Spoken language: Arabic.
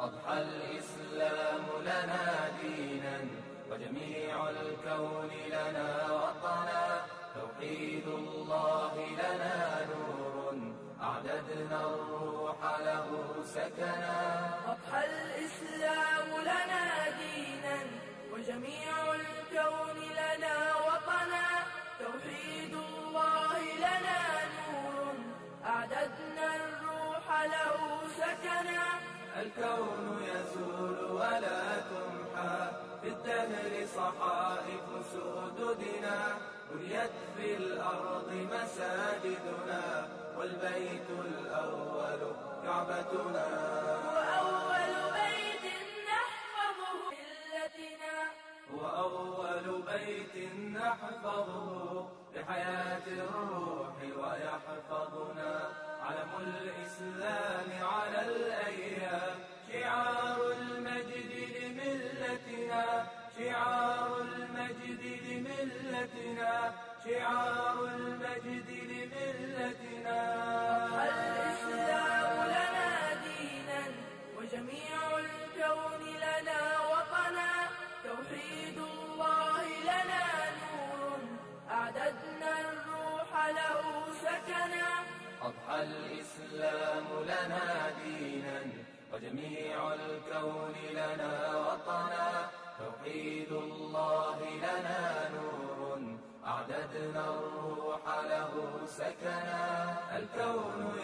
أضحى الإسلام لنا دينا وجميع الكون لنا وطنا. توحيد الله لنا نور. أعددنا الروح له سكنا. أضحى الإسلام لنا دينا وجميع الكون لنا وطنا. توحيد الله الكون يزول ولا تمحى في الدهر صحائف سددنا بنيت في الأرض مساجدنا والبيت الأول كعبتنا. وأول بيت نحفظه ملتنا هو أول بيت نحفظه لحياة الروح ويحفظنا. علم الإسلام شعار المجد لملتنا شعار المجد لملتنا. الإسلام لنا دينا وجميع الكون لنا وطنا. توحيد الله لنا نور أعددنا الروح له سكنا. أضحى الإسلام لنا دينا وجميع الكون توحيد الله لنا نور. أعددنا الروح له سكنا. الكون